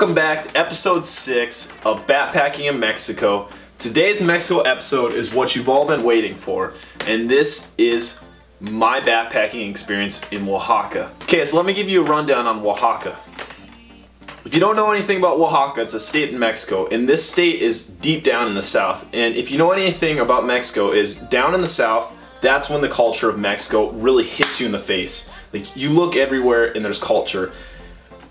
Welcome back to episode 6 of Backpacking in Mexico. Today's Mexico episode is what you've all been waiting for, and this is my backpacking experience in Oaxaca. Okay, so let me give you a rundown on Oaxaca. If you don't know anything about Oaxaca, it's a state in Mexico, and this state is deep down in the south. And if you know anything about Mexico, is down in the south, that's when the culture of Mexico really hits you in the face. Like you look everywhere and there's culture.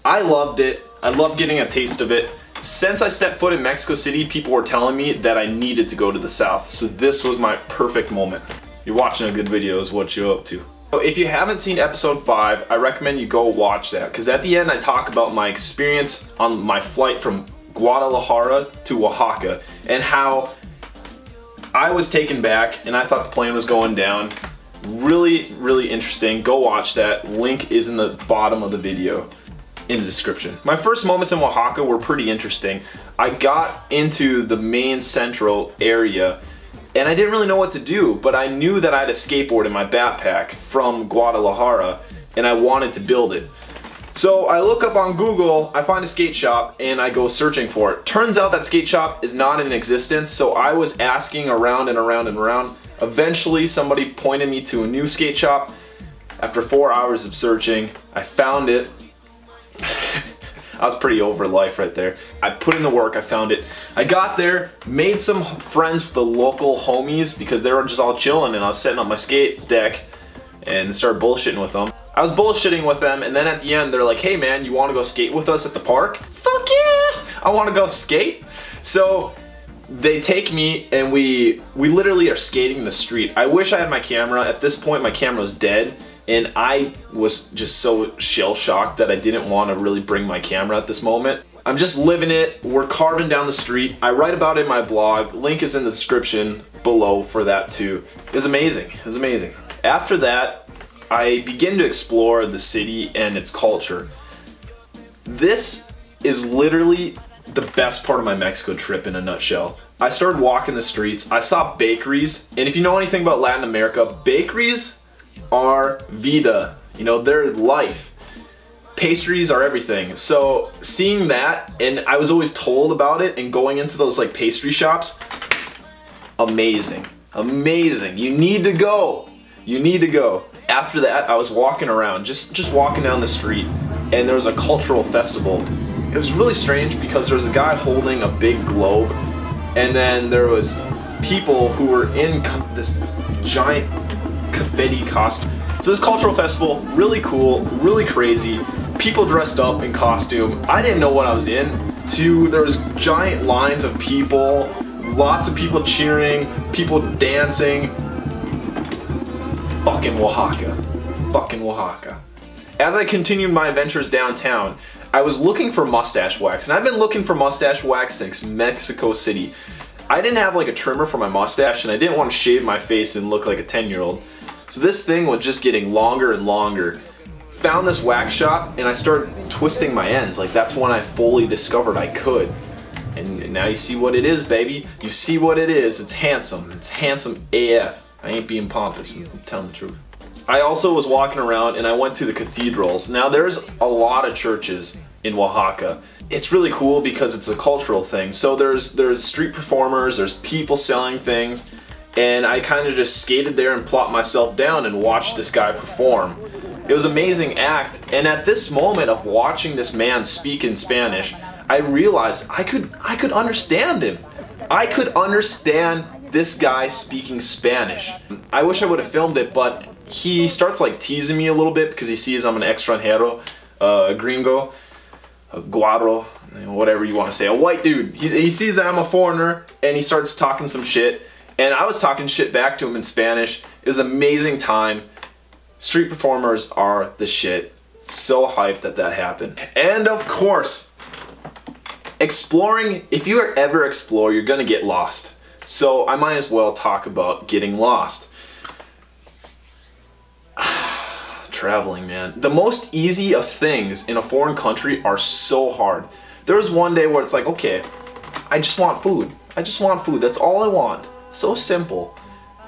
I loved it. I love getting a taste of it. Since I stepped foot in Mexico City, people were telling me that I needed to go to the south. So this was my perfect moment. You're watching a good video is what you're up to. If you haven't seen episode 5, I recommend you go watch that because at the end I talk about my experience on my flight from Guadalajara to Oaxaca and how I was taken back and I thought the plane was going down. Really, really interesting. Go watch that. Link is in the bottom of the video in the description. My first moments in Oaxaca were pretty interesting. I got into the main central area and I didn't really know what to do, but I knew that I had a skateboard in my backpack from Guadalajara and I wanted to build it. So I look up on Google, I find a skate shop, and I go searching for it. Turns out that skate shop is not in existence, so I was asking around and around and around. Eventually, somebody pointed me to a new skate shop. After four hours of searching, I found it. I was pretty over life right there. I put in the work, I found it. I got there, made some friends with the local homies because they were just all chilling and I was setting up my skate deck and started bullshitting with them. I was bullshitting with them and then at the end they're like, hey man, you wanna go skate with us at the park? Fuck yeah! I wanna go skate. So they take me and we we literally are skating the street. I wish I had my camera. At this point my camera was dead and I was just so shell shocked that I didn't want to really bring my camera at this moment. I'm just living it. We're carving down the street. I write about it in my blog. Link is in the description below for that too. It's amazing. It's amazing. After that, I begin to explore the city and its culture. This is literally the best part of my Mexico trip in a nutshell. I started walking the streets, I saw bakeries, and if you know anything about Latin America, bakeries are vida, you know, they're life. Pastries are everything. So seeing that, and I was always told about it, and going into those like pastry shops, amazing, amazing. You need to go, you need to go after that, I was walking around, just, just walking down the street, and there was a cultural festival. It was really strange because there was a guy holding a big globe, and then there was people who were in this giant confetti costume. So this cultural festival, really cool, really crazy. People dressed up in costume. I didn't know what I was in. To there was giant lines of people, lots of people cheering, people dancing, fucking Oaxaca. Fucking Oaxaca. As I continued my adventures downtown, I was looking for mustache wax, and I've been looking for mustache wax since Mexico City. I didn't have like a trimmer for my mustache, and I didn't want to shave my face and look like a 10 year old. So this thing was just getting longer and longer. Found this wax shop, and I started twisting my ends. Like that's when I fully discovered I could. And now you see what it is, baby. You see what it is. It's handsome. It's handsome AF. I ain't being pompous, I'm telling the truth. I also was walking around and I went to the cathedrals. Now there's a lot of churches in Oaxaca. It's really cool because it's a cultural thing. So there's there's street performers, there's people selling things, and I kind of just skated there and plopped myself down and watched this guy perform. It was an amazing act, and at this moment of watching this man speak in Spanish, I realized I could I could understand him. I could understand this guy speaking Spanish. I wish I would have filmed it, but he starts like teasing me a little bit because he sees I'm an extranjero, uh, a gringo, a güero, whatever you want to say, a white dude. He, he sees that I'm a foreigner and he starts talking some shit. And I was talking shit back to him in Spanish. It was amazing time. Street performers are the shit. So hyped that that happened. And of course, exploring, if you ever explore, you're gonna get lost. So I might as well talk about getting lost. Traveling, man. The most easy of things in a foreign country are so hard. There was one day where it's like, okay, I just want food. I just want food. That's all I want. So simple.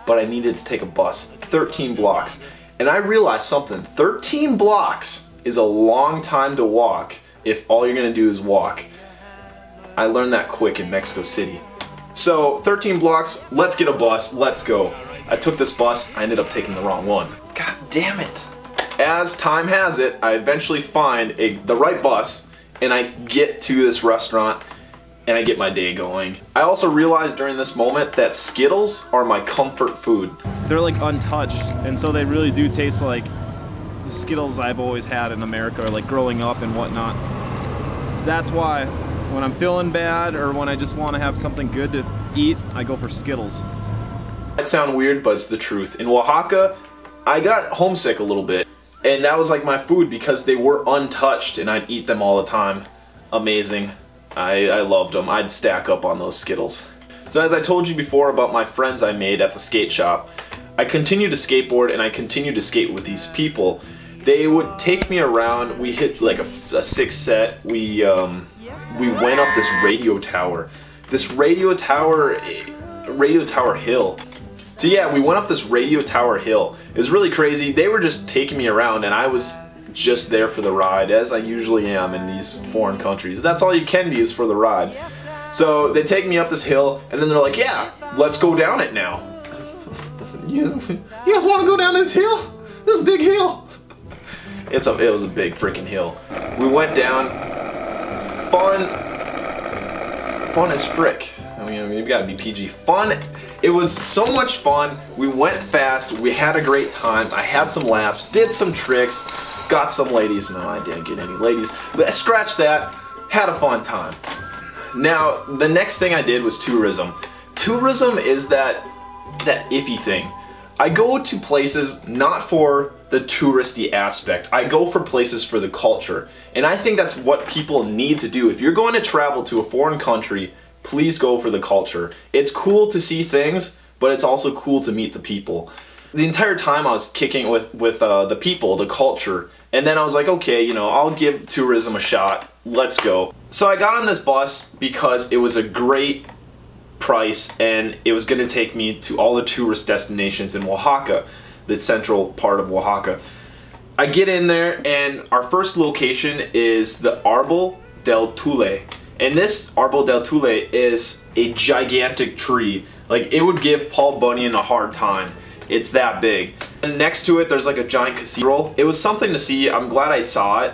But I needed to take a bus, 13 blocks. And I realized something. 13 blocks is a long time to walk if all you're gonna do is walk. I learned that quick in Mexico City. So 13 blocks, let's get a bus, let's go. I took this bus, I ended up taking the wrong one. God damn it. As time has it, I eventually find a, the right bus and I get to this restaurant and I get my day going. I also realized during this moment that Skittles are my comfort food. They're like untouched and so they really do taste like the Skittles I've always had in America, like growing up and whatnot. So that's why when I'm feeling bad or when I just want to have something good to eat, I go for Skittles. Might sound weird, but it's the truth. In Oaxaca, I got homesick a little bit. And that was like my food because they were untouched and I'd eat them all the time. Amazing. I, I loved them. I'd stack up on those Skittles. So as I told you before about my friends I made at the skate shop, I continued to skateboard and I continued to skate with these people. They would take me around. We hit like a, a six set. We um, we went up this radio tower. This radio tower, radio tower hill. So yeah, we went up this radio tower hill. It was really crazy. They were just taking me around and I was just there for the ride, as I usually am in these foreign countries. That's all you can be is for the ride. So they take me up this hill and then they're like, yeah, let's go down it now. you, you guys want to go down this hill? This big hill. It's a, it was a big freaking hill. We went down, fun, fun as frick. I mean, you've got to be PG. Fun. It was so much fun. We went fast. We had a great time. I had some laughs, did some tricks, got some ladies. No, I didn't get any ladies. But scratch that. Had a fun time. Now, the next thing I did was tourism. Tourism is that that iffy thing. I go to places not for the touristy aspect. I go for places for the culture. And I think that's what people need to do. If you're going to travel to a foreign country, please go for the culture. It's cool to see things, but it's also cool to meet the people. The entire time I was kicking with, with uh, the people, the culture, and then I was like, okay, you know, I'll give tourism a shot. Let's go. So I got on this bus because it was a great price and it was going to take me to all the tourist destinations in Oaxaca, the central part of Oaxaca. I get in there and our first location is the Arbol del Tule. And this Arbol del Tule is a gigantic tree. Like it would give Paul Bunyan a hard time. It's that big. And next to it there's like a giant cathedral. It was something to see. I'm glad I saw it.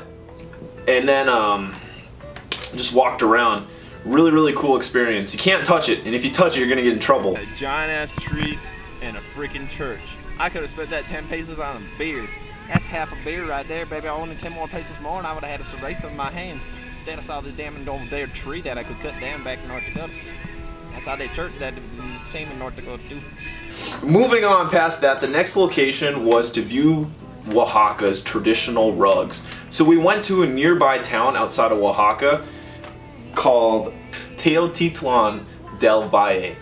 And then um, just walked around. Really, really cool experience. You can't touch it, and if you touch it, you're gonna get in trouble. A giant ass tree and a freaking church. I could have spent that 10 pesos on a beer. That's half a beer right there, baby. I wanted 10 more pesos more, and I would have had a cerveza in my hands. Instead, I saw this damn over there tree that I could cut down back in North Dakota. I saw that church that same in North Dakota too. Moving on past that, the next location was to view Oaxaca's traditional rugs. So we went to a nearby town outside of Oaxaca called Teotitlan del Valle.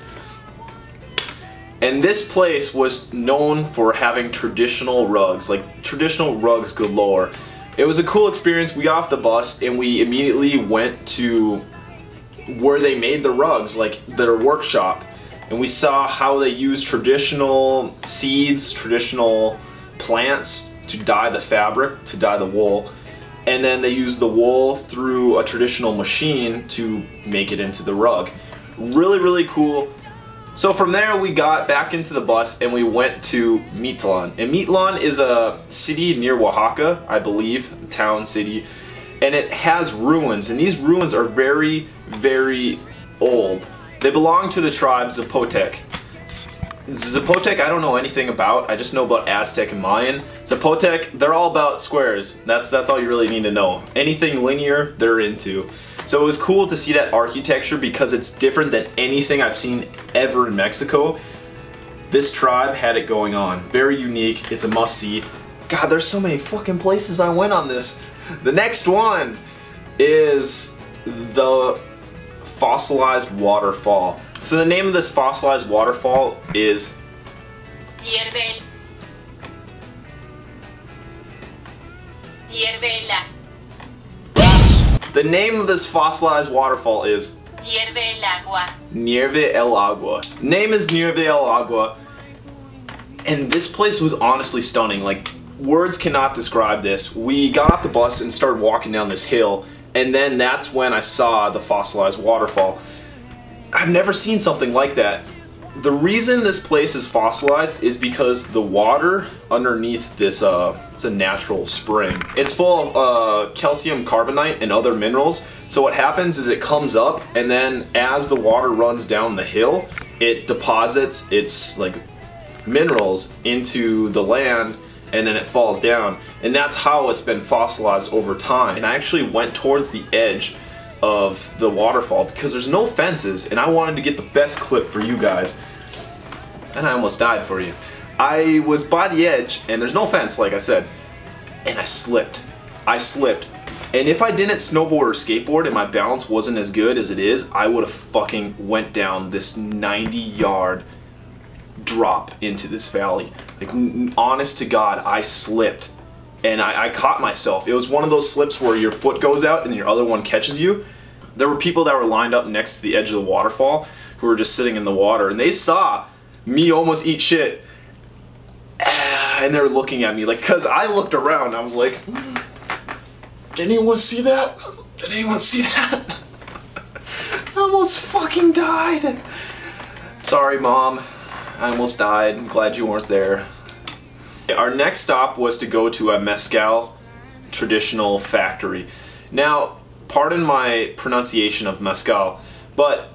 And this place was known for having traditional rugs, like traditional rugs galore. It was a cool experience. We got off the bus and we immediately went to where they made the rugs, like their workshop. And we saw how they use traditional seeds, traditional plants to dye the fabric, to dye the wool and then they use the wool through a traditional machine to make it into the rug. Really, really cool. So from there we got back into the bus and we went to Mitlan. And Mitlan is a city near Oaxaca, I believe, town, city, and it has ruins. And these ruins are very, very old. They belong to the tribe Zapotec. Zapotec I don't know anything about. I just know about Aztec and Mayan. Zapotec, they're all about squares. That's that's all you really need to know. Anything linear, they're into. So it was cool to see that architecture because it's different than anything I've seen ever in Mexico. This tribe had it going on. Very unique. It's a must-see. God, there's so many fucking places I went on this. The next one is the fossilized waterfall. So the name of this fossilized waterfall is Hierve Hierve la the name of this fossilized waterfall is Hierve el agua. Nieve el Agua. Name is Nieve el Agua. And this place was honestly stunning. Like, words cannot describe this. We got off the bus and started walking down this hill. and then that's when I saw the fossilized waterfall. I've never seen something like that. The reason this place is fossilized is because the water underneath this, uh, it's a natural spring. It's full of uh, calcium carbonate and other minerals. So what happens is it comes up and then as the water runs down the hill, it deposits its like minerals into the land and then it falls down. And that's how it's been fossilized over time. And I actually went towards the edge of the waterfall because there's no fences and I wanted to get the best clip for you guys. And I almost died for you. I was by the edge and there's no fence like I said and I slipped. I slipped. And if I didn't snowboard or skateboard and my balance wasn't as good as it is, I would have fucking went down this 90 yard drop into this valley. Like honest to God, I slipped and I, I, caught myself. It was one of those slips where your foot goes out and your other one catches you. There were people that were lined up next to the edge of the waterfall who were just sitting in the water and they saw me almost eat shit and they're looking at me like cuz I looked around I was like mm, did anyone see that? Did anyone see that? I almost fucking died. Sorry mom. I almost died. I'm glad you weren't there. Our next stop was to go to a mezcal traditional factory. Now, pardon my pronunciation of mezcal, but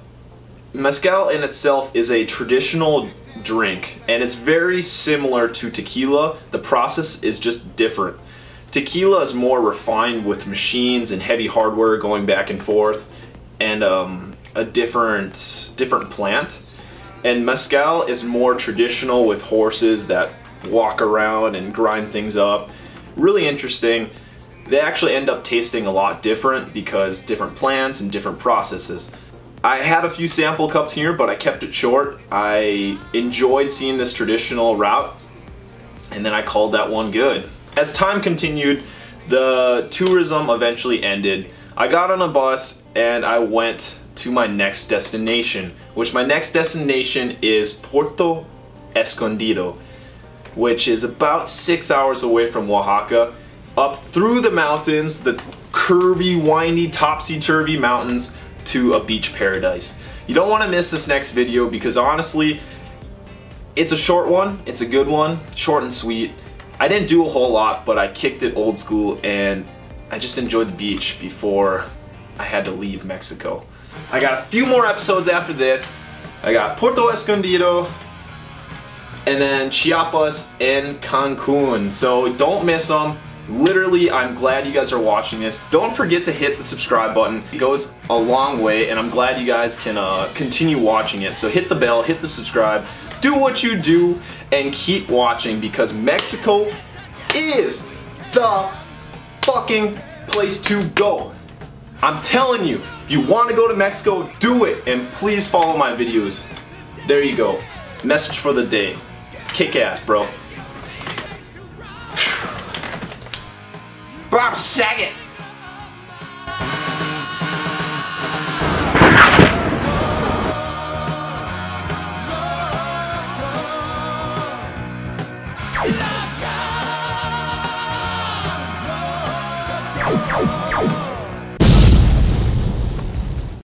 mezcal in itself is a traditional drink and it's very similar to tequila. The process is just different. Tequila is more refined with machines and heavy hardware going back and forth and um, a different different plant. And mezcal is more traditional with horses that walk around and grind things up. Really interesting. They actually end up tasting a lot different because different plants and different processes. I had a few sample cups here, but I kept it short. I enjoyed seeing this traditional route, and then I called that one good. As time continued, the tourism eventually ended. I got on a bus and I went to my next destination, which my next destination is Puerto Escondido, which is about six hours away from Oaxaca, up through the mountains, the curvy, windy, topsy-turvy mountains to a beach paradise. You don't want to miss this next video because honestly, it's a short one, it's a good one, short and sweet. I didn't do a whole lot, but I kicked it old school and I just enjoyed the beach before I had to leave Mexico. I got a few more episodes after this. I got Puerto Escondido, and then Chiapas and Cancun. So don't miss them. Literally, I'm glad you guys are watching this. Don't forget to hit the subscribe button. It goes a long way, and I'm glad you guys can uh, continue watching it. So hit the bell, hit the subscribe, do what you do, and keep watching because Mexico is the fucking place to go. I'm telling you, if you want to go to Mexico, do it. And please follow my videos. There you go. Message for the day. Kick ass, bro. Bob Saget.